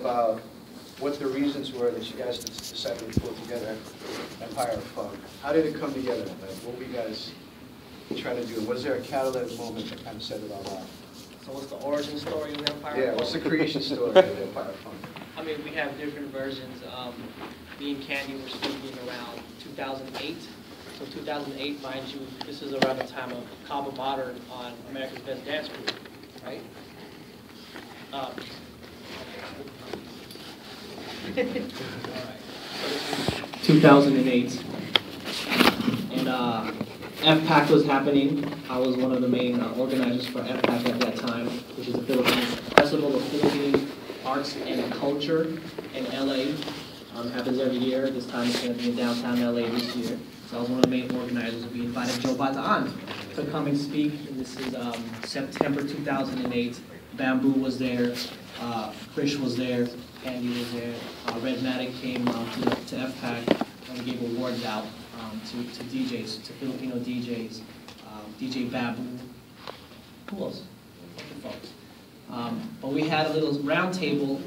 about what the reasons were that you guys decided to pull together Empire of Funk. How did it come together? Like, what were you guys trying to do? Was there a catalytic moment that kind of set it all off? So what's the origin story of Empire? Yeah, what's the creation story of Empire Funk? I mean, we have different versions. Um, me and Kandi were speaking around 2008. So 2008, mind you, this is around the time of Kaba Modern on America's Best Dance Group, right? Um, 2008. And uh, FPAC was happening. I was one of the main uh, organizers for FPAC at that time, which is the Philippines Festival of Philippine Arts and Culture in LA. Um, happens every year. This time it's going to be in downtown LA this year. So I was one of the main organizers. We invited Joe Bataan to come and speak. And this is um, September 2008. Bamboo was there. Uh, Krish was there. Andy was there. Uh, Rhettmatic came um, to, to FPAC and we gave awards out um, to, to DJs, to Filipino DJs, um, DJ Babu. Who else? A bunch of folks. Um, but we had a little round table,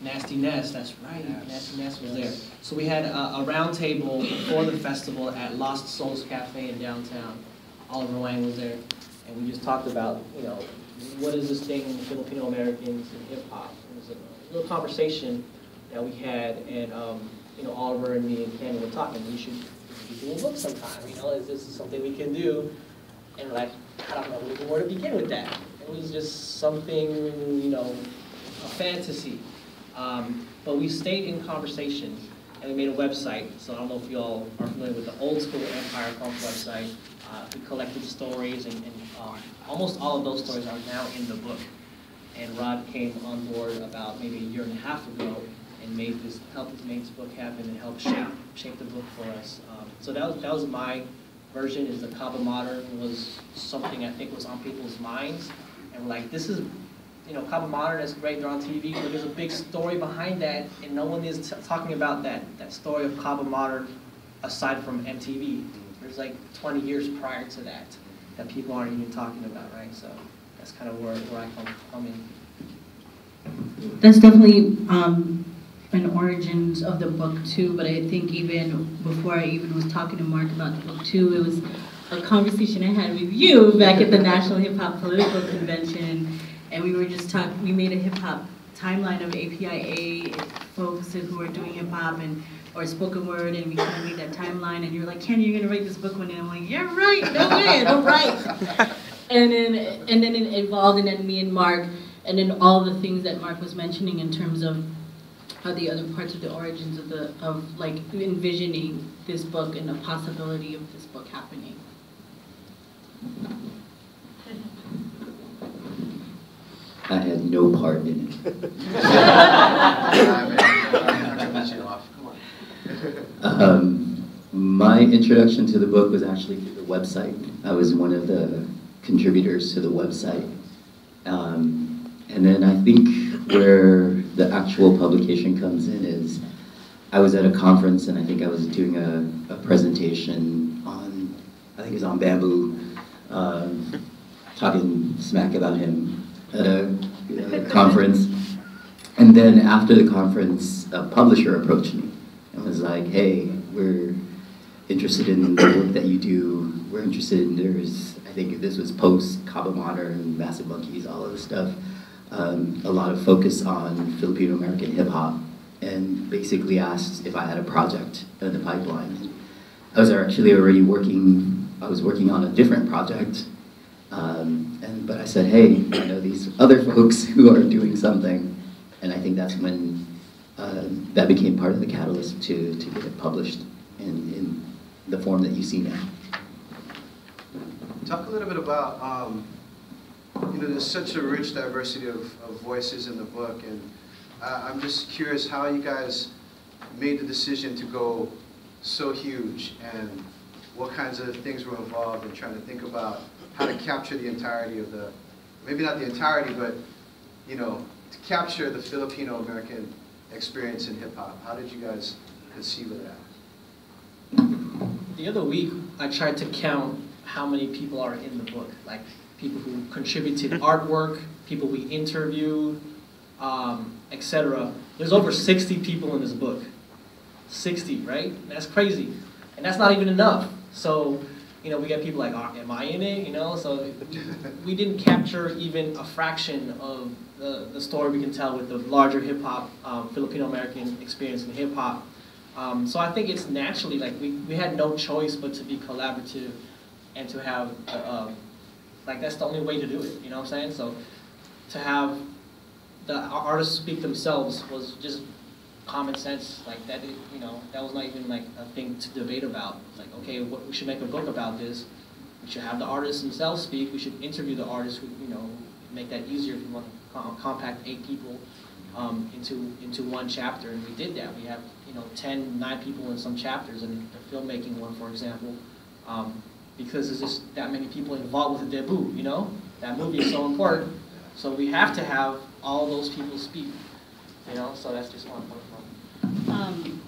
Nasty Nes, that's right, Nasty Nes was there. So we had a, a round table before the festival at Lost Souls Cafe in downtown. Oliver Wang was there, and we just talked about, you know, what is this thing Filipino Americans and hip hop? It was a little conversation that we had, and um, you know, Oliver and me and Kandi were talking. We should should do a book sometime. You know, is this something we can do? And like, I don't know where to begin with that. It was just something, you know, a fantasy. Um, but we stayed in conversation, and we made a website. So I don't know if you all are familiar with the old school Empire Funk website. Uh, we collected stories, and, and um, almost all of those stories are now in the book. And Rod came on board about maybe a year and a half ago and made this, helped make this book happen and helped shape, shape the book for us. Um, so that was, that was my version, is the Kaba Modern was something I think was on people's minds. And we're like, this is, you know, Kaba Modern is great, they're on TV, but there's a big story behind that, and no one is talking about that, that story of Kaba Modern aside from MTV. There's like 20 years prior to that, that people aren't even talking about, right? So that's kind of where, where I come, come in. That's definitely um, an origins of the book too, but I think even before I even was talking to Mark about the book too, it was a conversation I had with you back at the National Hip Hop Political Convention, and we were just talking, we made a hip hop timeline of APIA folks who are doing hip hop and or spoken word, and we kind of made that timeline, and you're like, Ken, you're gonna write this book one day, I'm like, yeah, right, no way, I'm right. and then and then it evolved, and then me and Mark, and then all the things that Mark was mentioning in terms of uh, the other parts of the origins of the of like envisioning this book and the possibility of this book happening. I had no part in it. um, my introduction to the book was actually through the website. I was one of the contributors to the website. Um, and then I think where the actual publication comes in is I was at a conference and I think I was doing a, a presentation on, I think it was on bamboo, um, talking smack about him at a, a conference. And then after the conference, a publisher approached me and was like, hey, we're interested in the work that you do. We're interested in, there's, I think this was post Kaba Modern, Massive Monkeys, all of this stuff um, a lot of focus on Filipino American hip hop and basically asked if I had a project in the pipeline. I was actually already working, I was working on a different project, um, and, but I said, hey, I know these other folks who are doing something, and I think that's when uh, that became part of the catalyst to, to get it published in, in the form that you see now. Talk a little bit about um, you know, there's such a rich diversity of, of voices in the book, and I'm just curious how you guys made the decision to go so huge, and what kinds of things were involved in trying to think about how to capture the entirety of the, maybe not the entirety, but, you know, to capture the Filipino-American experience in hip-hop. How did you guys conceive of that? The other week, I tried to count how many people are in the book. Like, people who contributed artwork, people we interviewed, um, etc. There's over 60 people in this book. 60, right? That's crazy. And that's not even enough. So, you know, we get people like, oh, am I in it? You know, so we, we didn't capture even a fraction of the, the story we can tell with the larger hip hop, um, Filipino American experience in hip hop. Um, so I think it's naturally like we, we had no choice but to be collaborative and to have, uh, um, like that's the only way to do it, you know what I'm saying? So to have the artists speak themselves was just common sense, like that, you know, that was not even like a thing to debate about. Like, okay, what, we should make a book about this. We should have the artists themselves speak. We should interview the artists who, you know, make that easier if you want to com compact eight people um, into into one chapter. And we did that. We have, you know, 10, nine people in some chapters, and the filmmaking one, for example, um, because there's just that many people involved with the debut, you know? That movie is so important. So we have to have all those people speak, you know? So that's just one point. Um,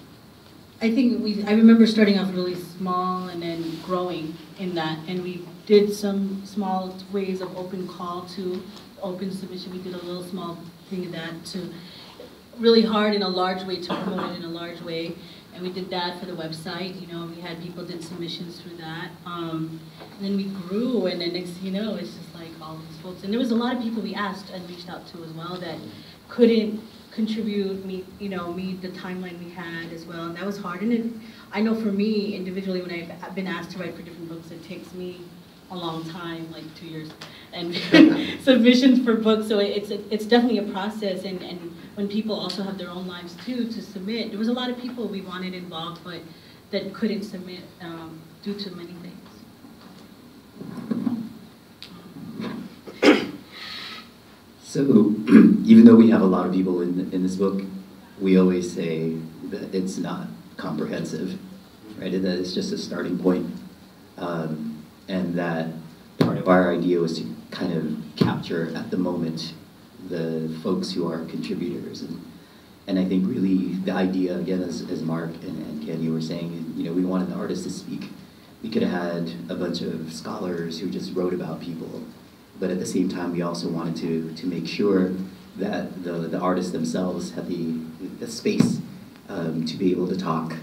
I think we, I remember starting off really small and then growing in that, and we did some small ways of open call to open submission. We did a little small thing of that to really hard in a large way to promote it in a large way. And we did that for the website, you know, we had people did submissions through that. Um, and then we grew, and then next you know, it's just like all these folks. And there was a lot of people we asked and reached out to as well that couldn't contribute, meet, you know, meet the timeline we had as well. And that was hard. And it, I know for me, individually, when I've been asked to write for different books, it takes me a long time, like two years, and submissions for books. So it's it's definitely a process. And, and when people also have their own lives too to submit, there was a lot of people we wanted involved, but that couldn't submit um, due to many things. So, even though we have a lot of people in, in this book, we always say that it's not comprehensive, right? That it's just a starting point. Um, and that part of our idea was to kind of capture at the moment the folks who are contributors. And, and I think really the idea, again, as, as Mark and, and Kandi were saying, you know, we wanted the artists to speak. We could have had a bunch of scholars who just wrote about people but at the same time, we also wanted to, to make sure that the, the artists themselves had the, the space um, to be able to talk.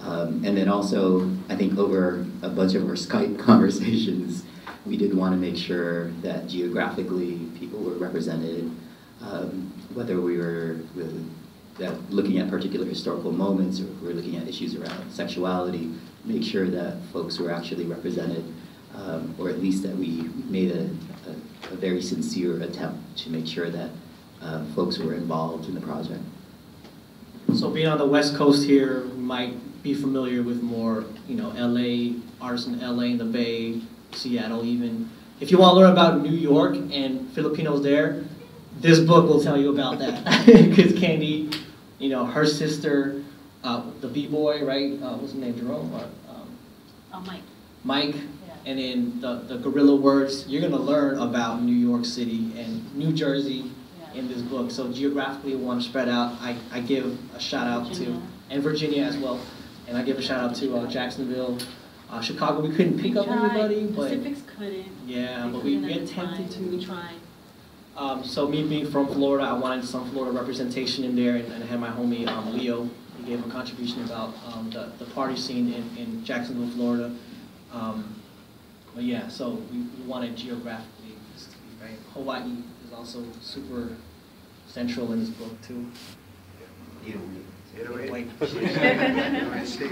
Um, and then also, I think over a bunch of our Skype conversations, we did want to make sure that geographically people were represented, um, whether we were looking at particular historical moments or we are looking at issues around sexuality, make sure that folks were actually represented um, or at least that we made a, a, a, very sincere attempt to make sure that uh, folks were involved in the project. So being on the West Coast here, we might be familiar with more, you know, LA, artists in LA, in the Bay, Seattle even. If you want to learn about New York and Filipinos there, this book will tell you about that. Because Kandi, you know, her sister, uh, the B-boy, right? Uh, what's his name, Jerome? Or, um, oh, Mike. Mike, and in the, the guerrilla words, you're going to learn about New York City and New Jersey yeah. in this book. So geographically, we want to spread out. I, I give a shout out Virginia. to, and Virginia as well. And I give a shout out to uh, Jacksonville, uh, Chicago. We couldn't pick we up tried. everybody, but Pacifics couldn't. Yeah, they but we, we attempted to. We tried. Um, so me being from Florida, I wanted some Florida representation in there, and, and I had my homie um, Leo. He gave a contribution about um, the, the party scene in, in Jacksonville, Florida. Um, but yeah, so we, we wanted geographically to be right. Hawaii is also super central in this book too. Italy.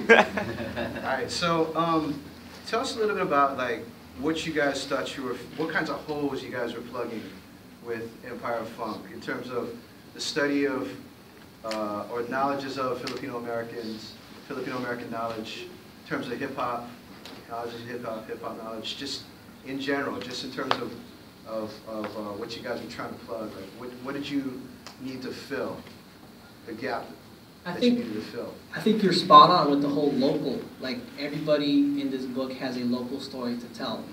All right, so um, tell us a little bit about like what you guys thought you were, what kinds of holes you guys were plugging with Empire of Funk in terms of the study of uh, or knowledges of Filipino Americans, Filipino American knowledge in terms of hip hop, knowledge of hip hop, hip hop knowledge, just in general, just in terms of of, of uh, what you guys were trying to plug. Like, what what did you need to fill the gap I that think, you needed to fill? I think you're spot on with the whole local. Like everybody in this book has a local story to tell.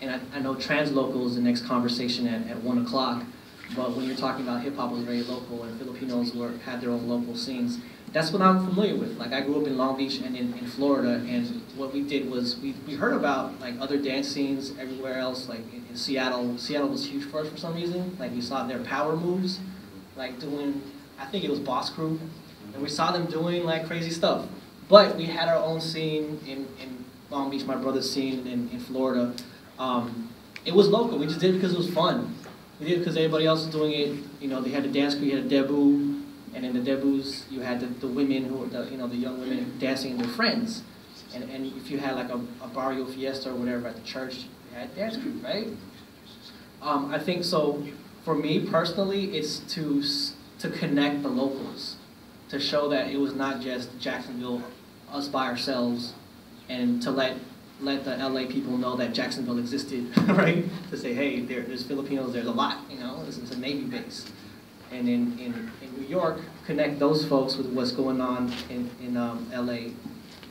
And I, I know translocal is the next conversation at, at one o'clock. But when you're talking about hip hop was very local and Filipinos were had their own local scenes that's what I'm familiar with. Like I grew up in Long Beach and in, in Florida, and what we did was we, we heard about like other dance scenes everywhere else. Like in, in Seattle, Seattle was huge for us for some reason. Like we saw their power moves, like doing, I think it was Boss Crew, and we saw them doing like crazy stuff. But we had our own scene in, in Long Beach, my brother's scene in, in Florida. Um, it was local. We just did it because it was fun. We did it because everybody else was doing it. You know, they had a dance crew, you had a debut, and in the debuts, you had the, the women who the, you know, the young women dancing with their friends. And, and if you had like a, a barrio fiesta or whatever at the church, you had dance crew, right? Um, I think so. For me personally, it's to to connect the locals, to show that it was not just Jacksonville, us by ourselves, and to let let the LA people know that Jacksonville existed, right? To say, hey, there, there's Filipinos, there's a lot, you know, it's, is a Navy base. And in, in, in New York, connect those folks with what's going on in, in um, LA,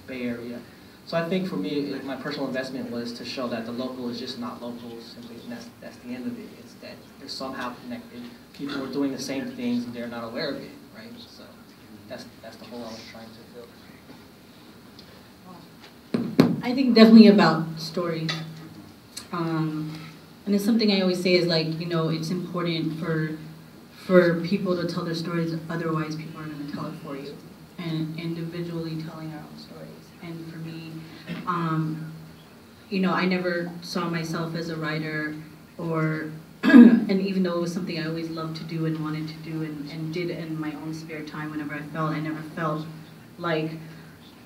Bay Area. So I think for me, my personal investment was to show that the local is just not local, simply, and that's, that's the end of it. It's that they're somehow connected. People are doing the same things and they're not aware of it, right? So that's, that's the whole I was trying to build. I think definitely about stories. Um, and it's something I always say is like, you know, it's important for for people to tell their stories, otherwise people are gonna tell it for you. And individually telling our own stories. And for me, um, you know, I never saw myself as a writer or and even though it was something I always loved to do and wanted to do and, and did in my own spare time whenever I felt, I never felt like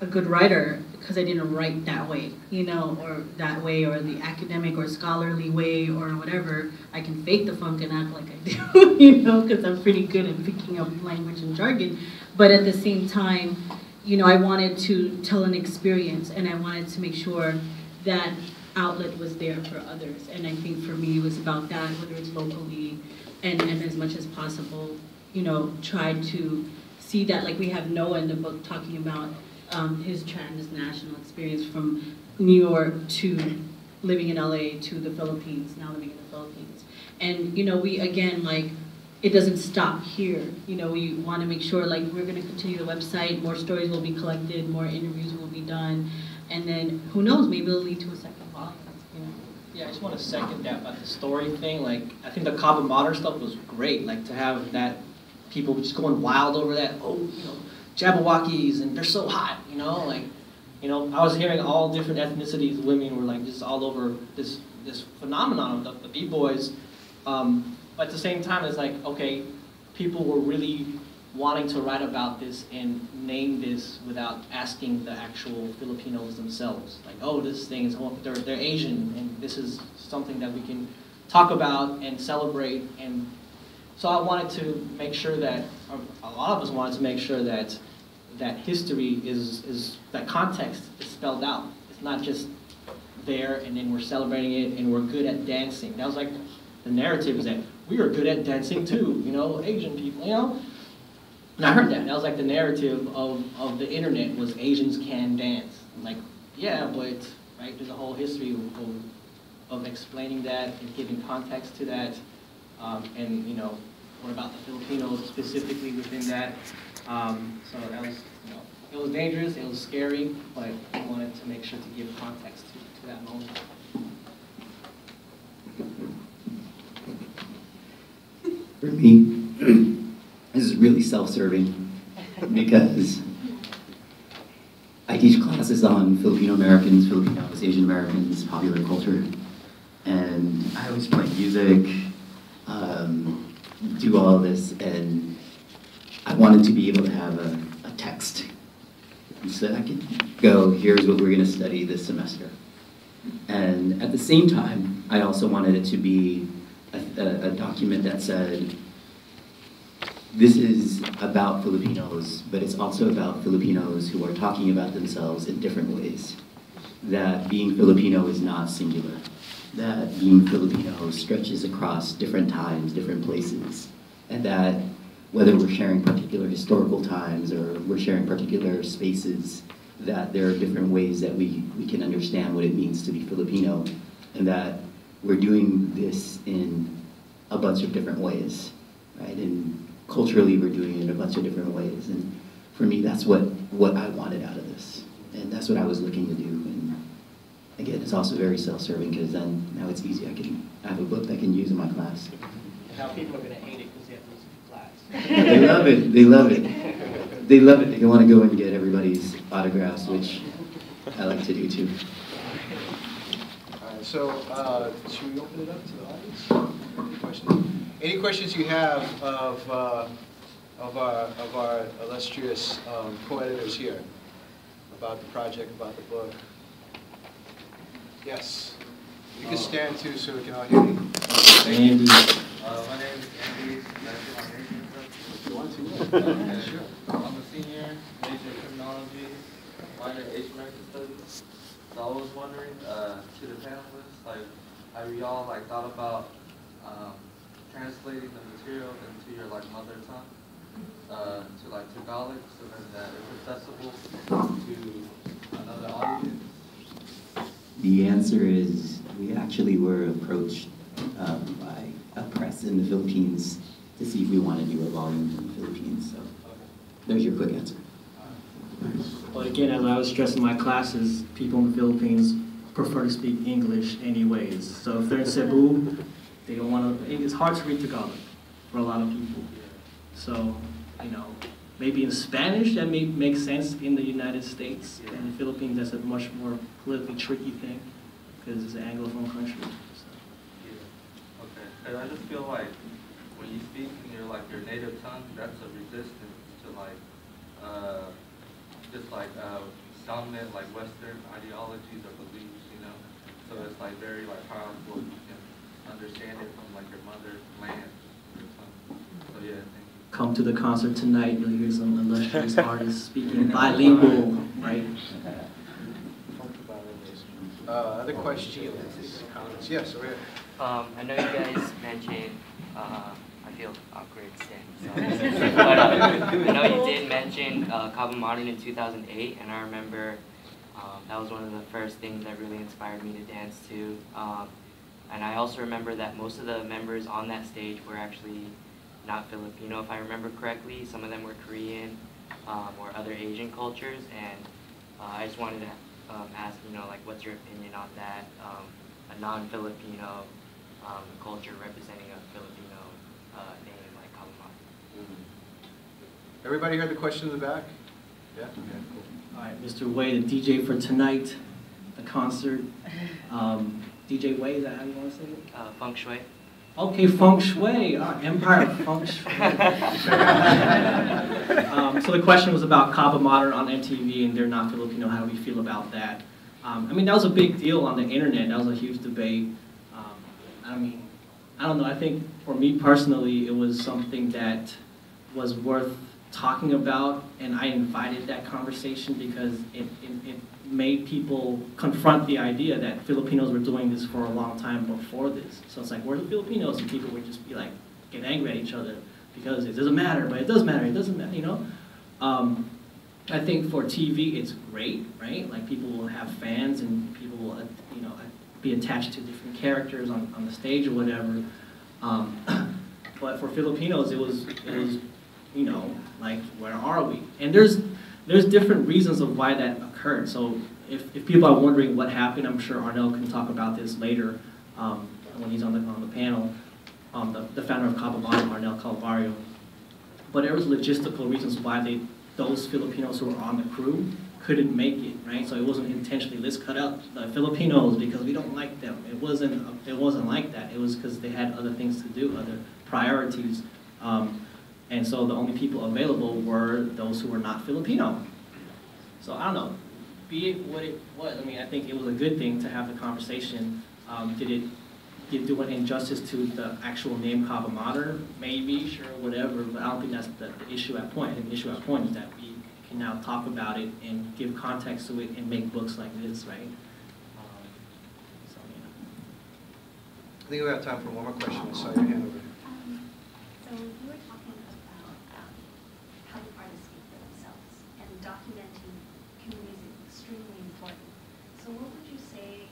a good writer because I didn't write that way, you know, or that way, or the academic or scholarly way, or whatever. I can fake the funk and act like I do, you know, because I'm pretty good at picking up language and jargon. But at the same time, you know, I wanted to tell an experience, and I wanted to make sure that outlet was there for others. And I think for me, it was about that, whether it's locally, and, and as much as possible, you know, try to see that, like we have Noah in the book talking about um, his transnational experience from New York to living in LA to the Philippines, now living in the Philippines. And, you know, we, again, like, it doesn't stop here. You know, we want to make sure, like, we're going to continue the website, more stories will be collected, more interviews will be done, and then, who knows, maybe it'll lead to a second volume, you know. Yeah, I just want to second that about the story thing. Like, I think the Kaba Modern stuff was great. Like to have that people just going wild over that. Oh, you know, Jabbawockeez and they're so hot. You know, like, you know, I was hearing all different ethnicities. Women were like just all over this this phenomenon of the, the b boys. Um, but at the same time, it's like okay, people were really wanting to write about this and name this without asking the actual Filipinos themselves. Like, oh, this thing is, oh, they're, they're Asian, and this is something that we can talk about and celebrate. And so I wanted to make sure that, a lot of us wanted to make sure that that history is, is that context is spelled out. It's not just there and then we're celebrating it and we're good at dancing. That was like the narrative is that we are good at dancing too, you know, Asian people, you know. And I heard that. That was like the narrative of, of the internet was Asians can dance. I'm like, yeah, but right, there's a whole history of, of, explaining that and giving context to that. Um, and you know, what about the Filipinos specifically within that? Um, so that was, it was dangerous, it was scary, but I wanted to make sure to give context to, to that moment. For me, this is really self-serving because I teach classes on Filipino Americans, Filipinos, Asian Americans, popular culture, and I always play music, um, do all of this, and I wanted to be able to have a, a text could go, here's what we're going to study this semester. And at the same time, I also wanted it to be a, a, a document that said, this is about Filipinos, but it's also about Filipinos who are talking about themselves in different ways. That being Filipino is not singular. That being Filipino stretches across different times, different places. And that whether we're sharing particular historical times or we're sharing particular spaces, that there are different ways that we, we can understand what it means to be Filipino. And that we're doing this in a bunch of different ways, right? And culturally, we're doing it in a bunch of different ways. And for me, that's what, what I wanted out of this. And that's what I was looking to do. And again, it's also very self-serving because then now it's easy. I can I have a book that I can use in my class. And how people are going to hate it they have to listen to class. They love it. They love it. They love it. They want to go and get everybody's autographs, which I like to do too. All right, so, uh, should we open it up to the audience? Any questions? Any questions you have of, uh, of our, of our illustrious um, co-editors here about the project, about the book? Yes. You can stand too, so we can all hear you. Andy, Uh, my name is Andy. You want to, yeah. Sure. I'm a senior, major in criminology, minor in Asian studies. So I was wondering, uh, to the panelists, like, have y'all like thought about, um, translating the material into your like mother tongue? Uh, to like Tagalog, so that it's accessible to another audience? The answer is we actually were approached um, by a press in the Philippines to see if we want to do a volume in the Philippines. So there's your quick answer. but again, as I was stressing my classes, people in the Philippines prefer to speak English anyways. So if they're in Cebu, they don't want to, it's hard to read Tagalog for a lot of people. So, you know, maybe in Spanish, that may make sense in the United States. In the Philippines, that's a much more politically tricky thing because it's an Anglophone country. So. Yeah. Okay. And I just feel like when you speak in your like your native tongue, that's a resistance to like uh just like uh dominant like Western ideologies or beliefs, you know. So it's like very like powerful. You can understand it from like your mother land. So yeah, thank. Come to the concert tonight, you'll hear some illustrious artists speaking bilingual, right? Uh, Other questions, comments? Yes, over here. Um, I know you guys mentioned, uh, I but, uh, I know you did mention uh, Kaba Modern in 2008, and I remember um, that was one of the first things that really inspired me to dance to. Um, and I also remember that most of the members on that stage were actually not Filipino, if I remember correctly. Some of them were Korean um, or other Asian cultures, and uh, I just wanted to um, ask, you know, like, what's your opinion on that? Um, a non-Filipino um, culture representing a Filipino uh, name like Kalamata. Everybody heard the question in the back? Yeah? Okay, cool. All right, Mr. Wade, the DJ for tonight, the concert. Um, DJ Wade, is that how you want to say it? Uh, feng Shui. Okay, Feng Shui, uh, Empire of Feng Shui. um, so the question was about Kaba Modern on MTV, and they're not Filipino. How do we feel about that? Um, I mean, that was a big deal on the internet. That was a huge debate. Um, I mean, I don't know. I think for me personally, it was something that was worth talking about, and I invited that conversation because it, it, it made people confront the idea that Filipinos were doing this for a long time before this. So it's like, we're the Filipinos, and people would just be like, get angry at each other because it doesn't matter, but it does matter, it doesn't matter, you know? Um, I think for TV, it's great, right? Like people will have fans and people will, you know, be attached to different characters on, on the stage or whatever. Um, but for Filipinos, it was, it was, you know, like where are we? And there's, there's different reasons of why that occurred. So if, if people are wondering what happened, I'm sure Arnell can talk about this later um, when he's on the, on the panel. Um, the, the founder of Modern, Arnell Calvario. But there was logistical reasons why they, those Filipinos who were on the crew couldn't make it, right? So it wasn't intentionally, let's cut out the Filipinos because we don't like them. It wasn't, it wasn't like that. It was because they had other things to do, other priorities. Um, and so the only people available were those who were not Filipino. So I don't know, be it what it was, I mean, I think it was a good thing to have the conversation. Um, did it did do an injustice to the actual name Kaba Modern? Maybe, sure, whatever, but I don't think that's the, the issue at point. The issue at point is that we can now talk about it and give context to it and make books like this, right? Um, so, yeah. I think we have time for one more question. I saw your hand over there. Um, So you were talking about um, how the artists speak for themselves, and documenting communities is extremely important. So what would you say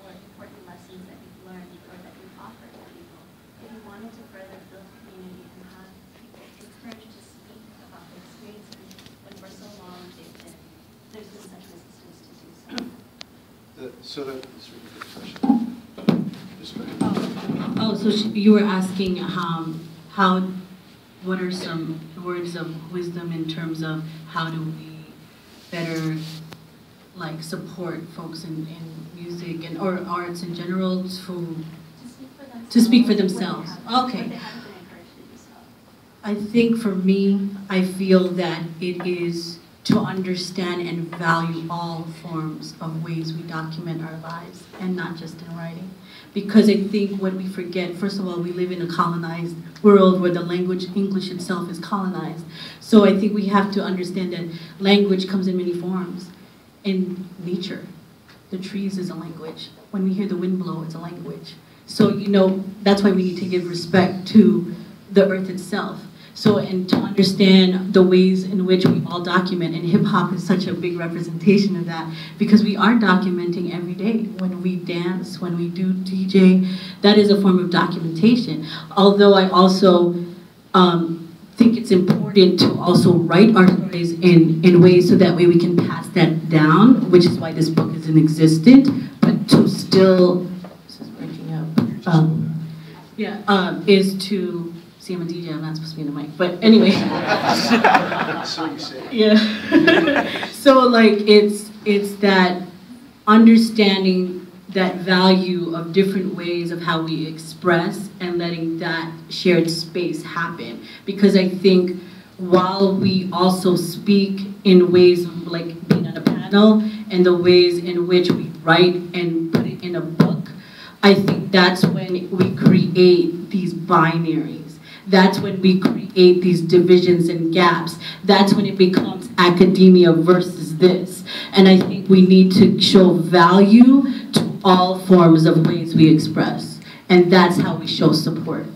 were important lessons that you've learned or that you offer to people if you wanted to further build community and have people encouraged to speak about their experiences when for so long they've been, there's been such resistance to do so? The- So the question. Just. Oh, so you were asking um, how what are some words of wisdom in terms of how do we better like support folks in, in music and or arts in general to To speak for themselves. To speak for themselves. Okay. I think for me, I feel that it is to understand and value all forms of ways we document our lives and not just in writing. Because I think what we forget, first of all, we live in a colonized world where the language, English itself, is colonized. So I think we have to understand that language comes in many forms. In nature, the trees is a language. When we hear the wind blow, it's a language. So, you know, that's why we need to give respect to the earth itself. So, and to understand the ways in which we all document, and hip hop is such a big representation of that because we are documenting every day. When we dance, when we do DJ, that is a form of documentation. Although I also um, think it's important to also write our stories in, in ways so that way we can pass that down, which is why this book is in existence, but to still, this is breaking up. Um, yeah, um, is to, see, I'm a DJ, I'm not supposed to be in the mic, but anyway. So you say. Yeah. so like it's it's that understanding that value of different ways of how we express and letting that shared space happen because I think while we also speak in ways of like being on a panel and the ways in which we write and put it in a book, I think that's when we create these binaries. That's when we create these divisions and gaps. That's when it becomes academia versus this. And I think we need to show value to all forms of ways we express. And that's how we show support.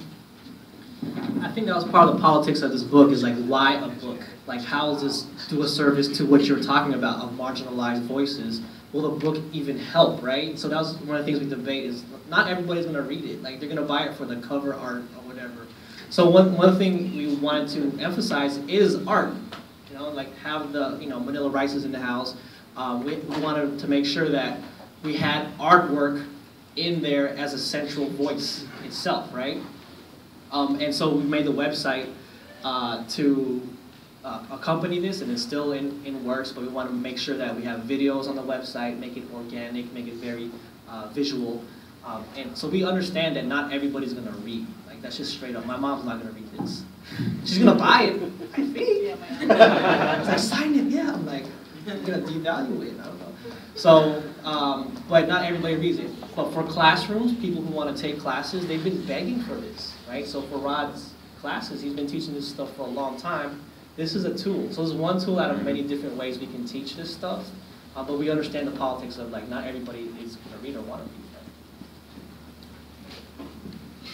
I think that was part of the politics of this book is like why a book? Like how does this do a service to what you're talking about of marginalized voices? Will the book even help, right? So that was one of the things we debate is not everybody's gonna read it. Like they're gonna buy it for the cover art or whatever. So one, one thing we wanted to emphasize is art. You know, like have the, you know, Manila Ryce in the house. Um, we, we wanted to make sure that we had artwork in there as a central voice itself, right? Um, and so we made the website uh, to uh, accompany this, and it's still in, in works, but we want to make sure that we have videos on the website, make it organic, make it very uh, visual. Um, and so we understand that not everybody's going to read. That's just straight up. My mom's not going to read this. She's going to buy it, I think. It's like, sign it, yeah. I'm like, I'm going to devalue it. I don't know. So, um, but not everybody reads it. But for classrooms, people who want to take classes, they've been begging for this, right? So for Rod's classes, he's been teaching this stuff for a long time. This is a tool. So it's one tool out of many different ways we can teach this stuff. Uh, but we understand the politics of like not everybody is going to read or want to read.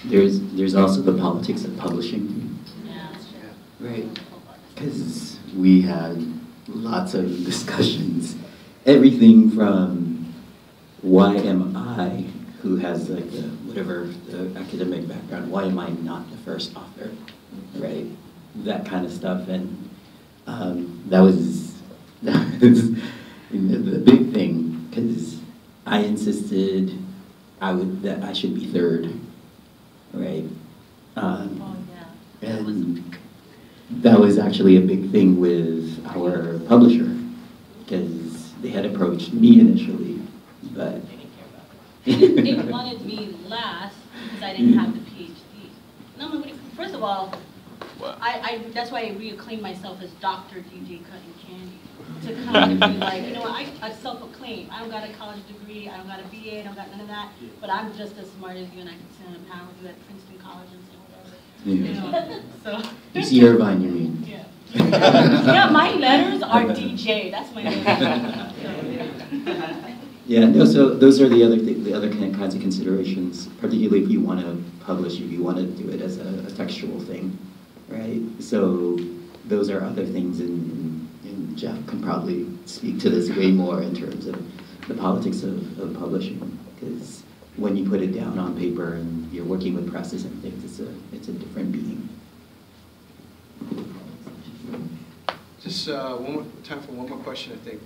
There's, there's also the politics of publishing, Yeah. right? Because we had lots of discussions, everything from why am I, who has like the, whatever, the academic background, why am I not the first author, right? That kind of stuff, and um, that was, that was the big thing, because I insisted I would, that I should be third, right? Um, Oh, yeah. That was- and that was actually a big thing with our publisher, because they had approached me initially, but. They didn't- they wanted me last because I didn't have the PhD. No, no, first of all, I, I, that's why I reacclaimed myself as Dr. DJ Kuttin Kandi. To come and be like, you know, what, I, I self-acclaim, I don't got a college degree, I don't got a BA, I don't got none of that, but I'm just as smart as you and I can sit on a panel with you at Princeton College and say whatever. You know, so. UC Irvine, you mean? Yeah. Yeah, my letters are DJ, that's my name. Yeah, no, so those are the other, thi- the other kinds of considerations, particularly if you want to publish, if you want to do it as a a textual thing, right? So those are other things, and and Jeff can probably speak to this way more in terms of the politics of, of publishing, because when you put it down on paper and you're working with presses and things, it's a, it's a different being. Just uh, one more, time for one more question, I think.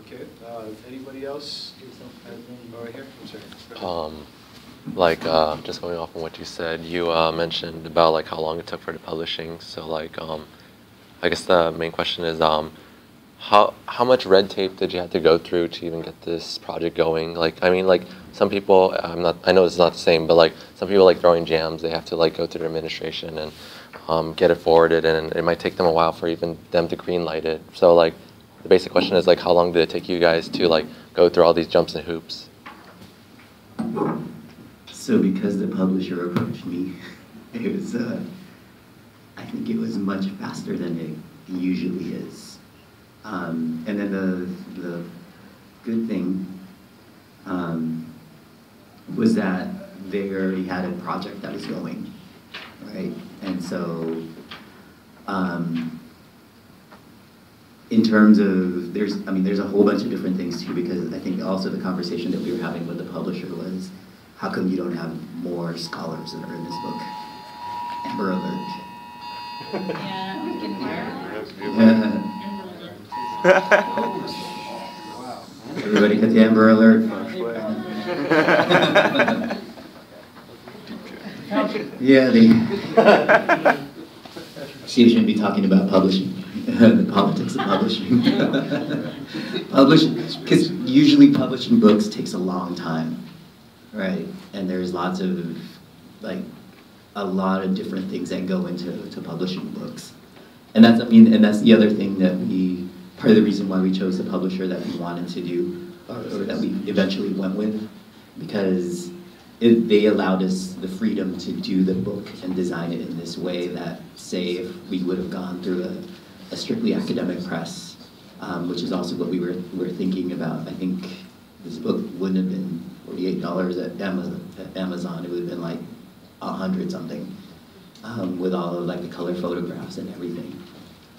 Okay, uh, anybody else? Right here, I'm sorry. Um, like uh, just going off on what you said, you uh, mentioned about like how long it took for the publishing. So like, um, I guess the main question is, um, how how much red tape did you have to go through to even get this project going? Like, I mean, like some people, I'm not, I know it's not the same, but like some people like throwing jams, they have to like go through their administration and um, get it forwarded, and it might take them a while for even them to greenlight it. So like, the basic question is like, how long did it take you guys to like go through all these jumps and hoops? So because the publisher approached me, it was, uh, I think it was much faster than it usually is. Um, and then the, the good thing um, was that they already had a project that was going, right? And so, um, in terms of, there's, I mean, there's a whole bunch of different things too, because I think also the conversation that we were having with the publisher was, how come you don't have more scholars that are in this book? Amber Alert. Yeah, we can Wow. Everybody get the Amber Alert? Yeah, the, she shouldn't be talking about publishing, the politics of publishing. Publishing, because usually publishing books takes a long time, right? And there's lots of, like, a lot of different things that go into to publishing books. And that's, I mean, and that's the other thing that we, part of the reason why we chose the publisher that we wanted to do, or, or that we eventually went with, because it, they allowed us the freedom to do the book and design it in this way that, say, if we would have gone through a, a strictly academic press, um, which is also what we were, were thinking about. I think this book wouldn't have been forty-eight dollars at Amazon, Amazon. It would have been like a hundred something, um, with all of like the color photographs and everything.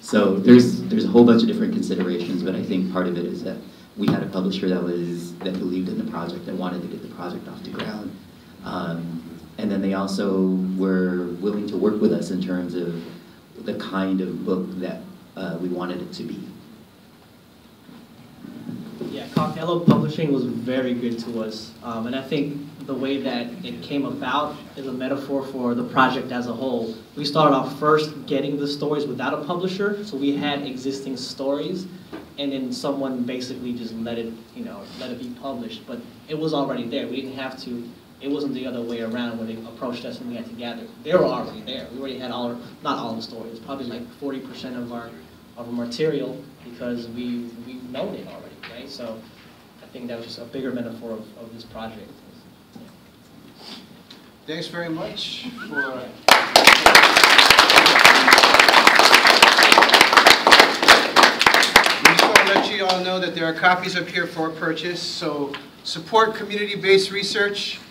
So there's there's a whole bunch of different considerations, but I think part of it is that we had a publisher that was that believed in the project, that wanted to get the project off the ground, um, and then they also were willing to work with us in terms of the kind of book that uh, we wanted it to be. Yeah, Cognella Publishing was very good to us, um, and I think the way that it came about is a metaphor for the project as a whole. We started off first getting the stories without a publisher, so we had existing stories, and then someone basically just let it, you know, let it be published. But it was already there. We didn't have to. It wasn't the other way around when they approached us and we had to gather. They were already there. We already had all, not all the stories, probably like 40% of our of our material because we we've known it already, right? So I think that was just a bigger metaphor of, of this project. Thanks very much for. We just want to let you all know that there are copies up here for purchase, so support community-based research.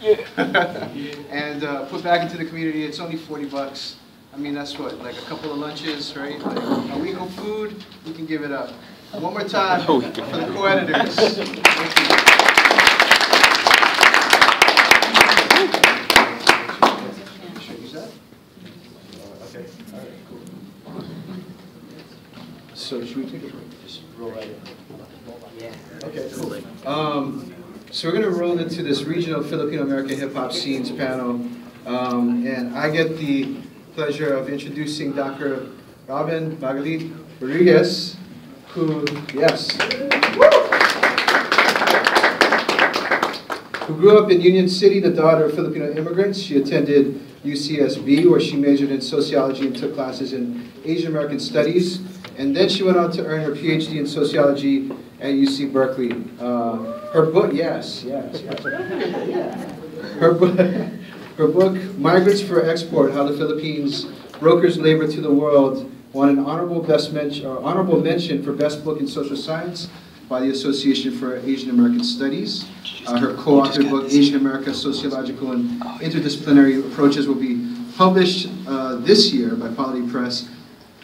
And uh, put back into the community, it's only 40 bucks. I mean, that's what, like a couple of lunches, right? Like a week of food, we can give it up. One more time for the co-editors. Should I use that? Okay, all right, cool. So should we take a break? Just roll right in. Okay, cool. Um, so we're gonna roll into this regional Filipino American hip hop scenes panel. Um, and I get the pleasure of introducing Dr. Robyn Magalit Rodriguez, who, yes. Who grew up in Union City, the daughter of Filipino immigrants. She attended UCSB, where she majored in sociology and took classes in Asian American studies. And then she went on to earn her PhD in sociology at UC Berkeley. Uh, her book, yes, yes, yes. Her book, her book, Migrants for Export: How the Philippines Brokers Labor to the World, won an honorable best mention, or honorable mention for best book in social science by the Association for Asian American Studies. Uh, her co-authored book, Asian America: Sociological and Interdisciplinary Approaches, will be published uh, this year by Polity Press.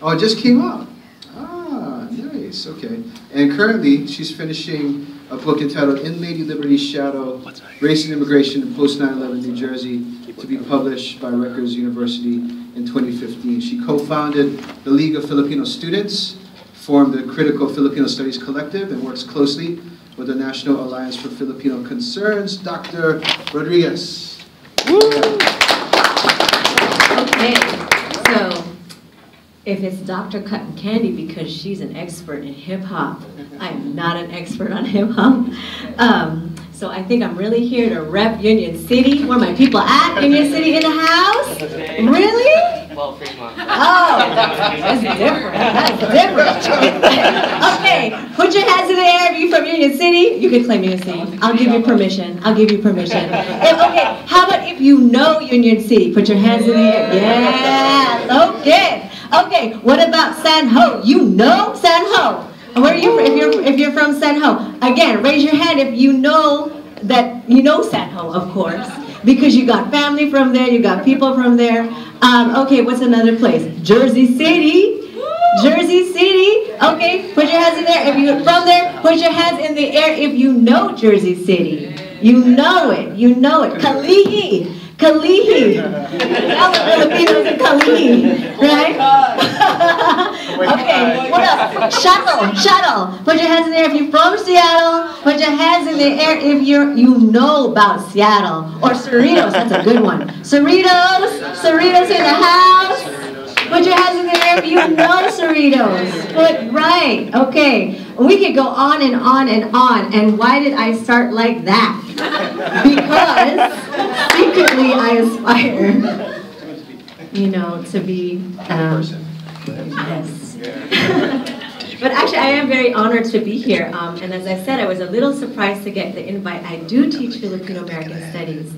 Oh, it just came out. Ah, nice. Okay. And currently, she's finishing a book entitled "In Lady Liberty's Shadow: Race and Immigration in Post 9/11 New Jersey," to be published by Rutgers University in 2015. She co-founded the League of Filipino Students, formed the Critical Filipino Studies Collective, and works closely with the National Alliance for Filipino Concerns. Dr. Rodriguez. Okay, so if it's Dr. Cotton Candy because she's an expert in hip hop, I'm not an expert on hip hop. Um, so I think I'm really here to rep Union City. Where my people at? Union City in the house? Really? Well, Fremont. Oh, that's different. That's different. okay, put your hands in the air if you're from Union City. You can claim Union City. I'll give you permission. I'll give you permission. If, okay, how about if you know Union City? Put your hands in the air. Yeah, okay. Okay, what about San Ho? You know San Ho? Where are you? If you're if you're from San Ho, again, raise your hand if you know that you know San Ho, of course, because you got family from there, you got people from there. Um, okay, what's another place? Jersey City. Jersey City. Okay, put your hands in there. If you're from there, put your hands in the air if you know Jersey City. You know it. You know it. Kalihi. Kalihi. All the Filipinos in Kalihi, right? okay, what else? Shuttle, shuttle. Put your hands in the air if you're from Seattle. Put your hands in the air if you're you know about Seattle. Or Cerritos, that's a good one. Cerritos, Cerritos in the house. Put your hands in the air if you know Cerritos. Put right, okay. We could go on and on and on. And why did I start like that? Because secretly I aspire, you know, to be. Um, yes. but actually, I am very honored to be here. Um, and as I said, I was a little surprised to get the invite. I do teach Filipino American Studies,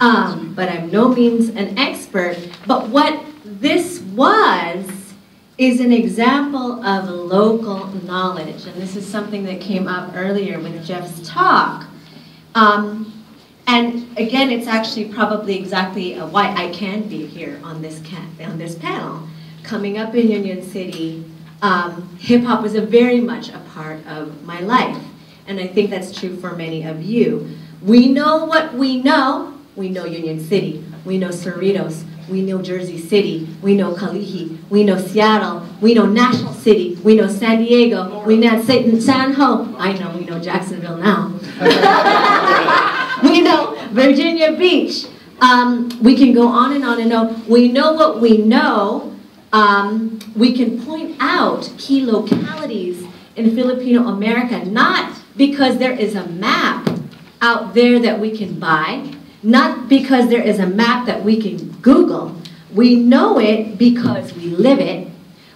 um, but I'm no means an expert. But what this was is an example of local knowledge. And this is something that came up earlier with Jeff's talk. Um, and again, it's actually probably exactly why I can be here on this, on this panel. Coming up in Union City, um, hip hop was a very much a part of my life. And I think that's true for many of you. We know what we know. We know Union City. We know Cerritos. We know Jersey City. We know Kalihi. We know Seattle. We know National City. We know San Diego. We know San Ho. I know we know Jacksonville now. we know Virginia Beach. Um, we can go on and on and on. We know what we know. Um, we can point out key localities in Filipino America, not because there is a map out there that we can buy, not because there is a map that we can Google. We know it because we live it.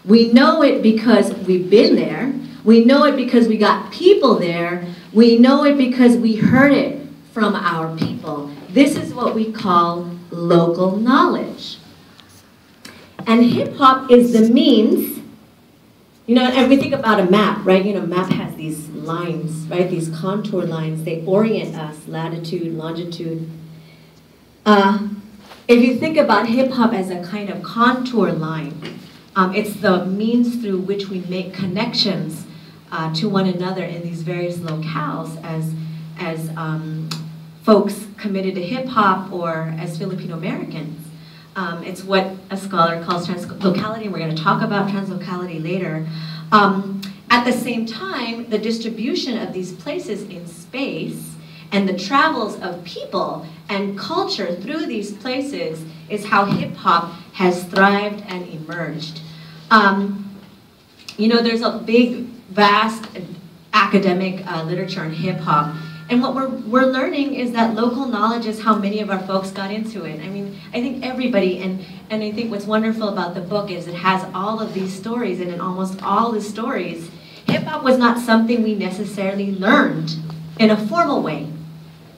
We know it because we've been there. We know it because we got people there. We know it because we heard it from our people. This is what we call local knowledge. And hip hop is the means, you know, and we think about a map, right? You know, map has these lines, right? These contour lines. They orient us, latitude, longitude. Uh, if you think about hip hop as a kind of contour line, um, it's the means through which we make connections uh, to one another in these various locales as, as um, folks committed to hip hop or as Filipino Americans. Um, it's what a scholar calls translocality, and we're going to talk about translocality later. Um, at the same time, the distribution of these places in space and the travels of people and culture through these places is how hip hop has thrived and emerged. Um, you know, there's a big, vast academic uh, literature on hip hop. And what we're, we're learning is that local knowledge is how many of our folks got into it. I mean, I think everybody, and, and I think what's wonderful about the book is it has all of these stories, and in almost all the stories, hip hop was not something we necessarily learned in a formal way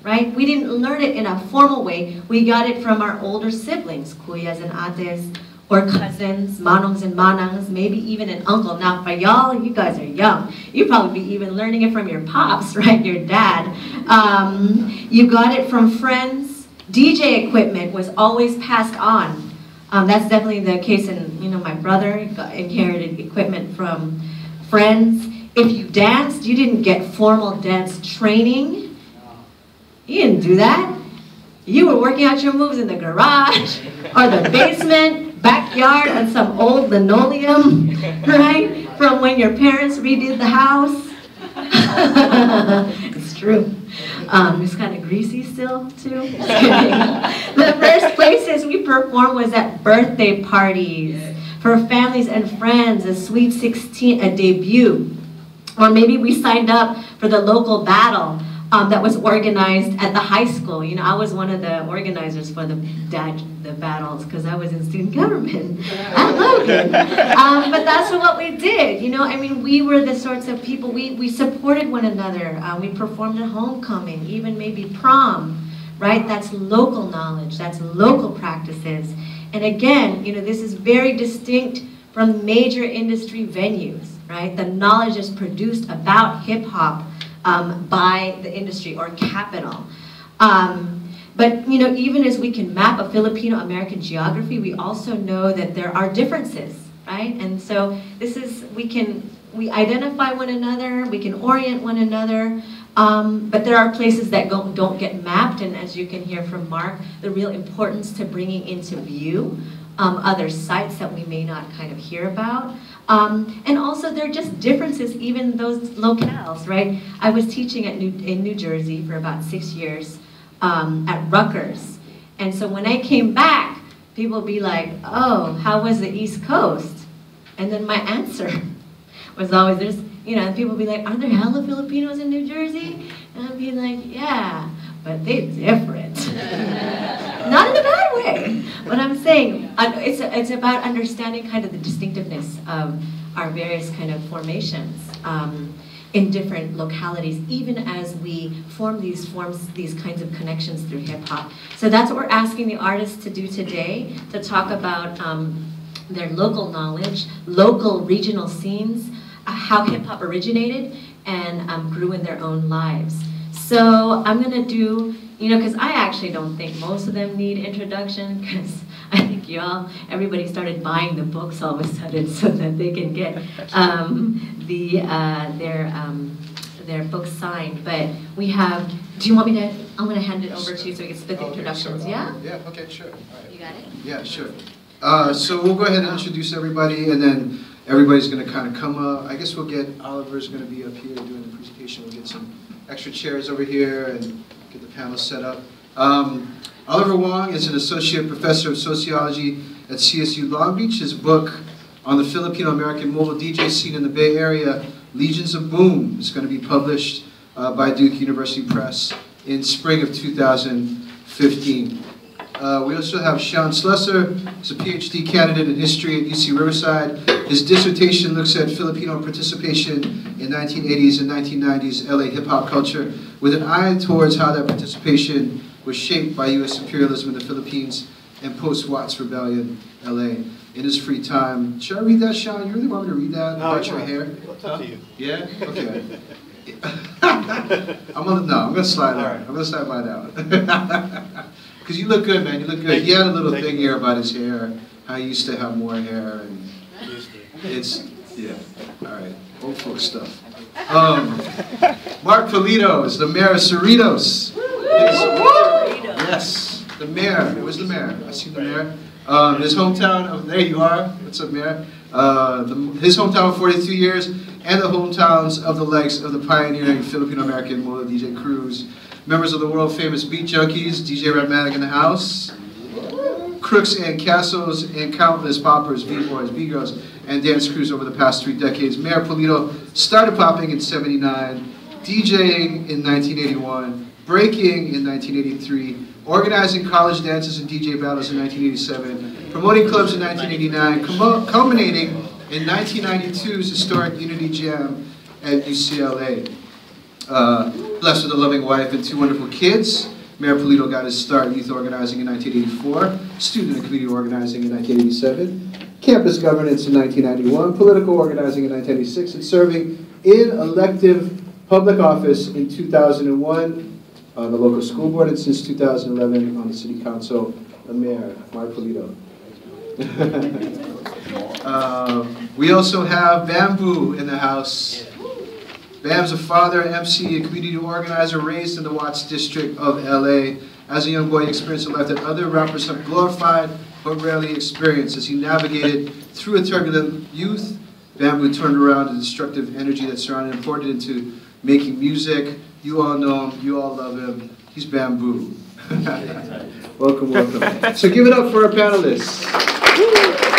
right? We didn't learn it in a formal way. We got it from our older siblings, kuyas and ates, or cousins, manongs and manangs, maybe even an uncle. Now, for y'all, you guys are young. You probably be even learning it from your pops, right? Your dad. Um, you got it from friends. DJ equipment was always passed on. Um, that's definitely the case in, you know, my brother got, inherited equipment from friends. If you danced, you didn't get formal dance training. You didn't do that. You were working out your moves in the garage or the basement, backyard on some old linoleum, right? From when your parents redid the house. it's true. Um, it's kind of greasy still, too. The first places we performed was at birthday parties for families and friends, a Sweet 16, a debut. Or maybe we signed up for the local battle um, that was organized at the high school. You know, I was one of the organizers for the dad, the battles because I was in student government at Logan. Um, but that's what we did. You know, I mean, we were the sorts of people. We we supported one another. Uh, we performed at homecoming, even maybe prom. Right? That's local knowledge. That's local practices. And again, you know, this is very distinct from major industry venues. Right? The knowledge is produced about hip hop um, by the industry or capital. Um, but you know, even as we can map a Filipino American geography, we also know that there are differences, right? And so this is we can we identify one another, we can orient one another, um, but there are places that go, don't get mapped, and as you can hear from Mark, the real importance to bringing into view um, other sites that we may not kind of hear about. Um, and also there are just differences even those locales, right? I was teaching at New, in New Jersey for about six years um, at Rutgers. And so when I came back, people would be like, oh, how was the East Coast? And then my answer was always, there's, you know, people would be like, are there hella Filipinos in New Jersey? And I'd be like, yeah, but they're different. Not in a bad way. But I'm saying it's, it's about understanding kind of the distinctiveness of our various kind of formations um, in different localities, even as we form these forms, these kinds of connections through hip hop. So that's what we're asking the artists to do today, to talk about um, their local knowledge, local regional scenes, uh, how hip hop originated and um, grew in their own lives. So I'm gonna do you know, because I actually don't think most of them need introduction, because I think y'all, everybody started buying the books all of a sudden so that they can get um, the uh, their um, their books signed. But we have. Do you want me to? I'm going to hand it over to you so we can split the Okay, introductions. sure. Yeah. Yeah, okay, sure. Right. You got it. Yeah, sure. Uh, so we'll go ahead and introduce everybody, and then everybody's going to kind of come up. I guess we'll get Oliver's going to be up here doing the presentation. We'll get some extra chairs over here and get the panel set up. Um, Oliver Wang is an associate professor of sociology at CSU Long Beach. His book on the Filipino American mobile DJ scene in the Bay Area, Legions of Boom, is going to be published uh, by Duke University Press in spring of 2015. Uh, we also have Sean Slusser, who's a PhD candidate in history at UC Riverside. His dissertation looks at Filipino participation in 1980s and 1990s LA hip hop culture with an eye towards how that participation was shaped by U.S. imperialism in the Philippines and post-Watts rebellion, LA. In his free time, should I read that, Sean? You really want me to read that? No, your hair? It's up to you. Yeah? Okay. I'm gonna, no, I'm gonna slide All out. right. I'm gonna slide mine out. Because you look good, man. You look good. Thank He had a little thing here about his hair, how he used to have more hair, and it's, yeah, all right, old folk stuff. Um, Mark Pulido is the mayor of Cerritos. Yes, the mayor. Where's the mayor? I see the mayor. Um, his hometown, of there you are. What's up, mayor? Uh, the, his hometown of 42 years, and the hometowns of the legs of the pioneering Filipino-American moto DJ crews. Members of the world-famous Beat Junkies, DJ Rhettmatic in the house. Crooks and Castles and countless poppers, B-boys, B-girls, and dance crews over the past three decades. Mayor Pulido started popping in 79, DJing in 1981, breaking in 1983, organizing college dances and DJ battles in 1987, promoting clubs in 1989, commo- culminating in 1992's historic Unity Jam at UCLA. Uh, blessed with a loving wife and two wonderful kids. Mayor Pulido got his start in youth organizing in 1984, student and community organizing in 1987, campus governance in 1991, political organizing in 1986, and serving in elective public office in 2001 on the local school board and since 2011 on the city council. The mayor, Mark Pulido. Uh, we also have Bambu in the house. Bam's a father, MC, a community organizer raised in the Watts district of LA. As a young boy, he experienced a life that other rappers have glorified but rarely experienced. As he navigated through a turbulent youth, Bambu turned around the destructive energy that surrounded him, poured it into making music. You all know him, you all love him. He's Bambu. welcome, welcome. So give it up for our panelists.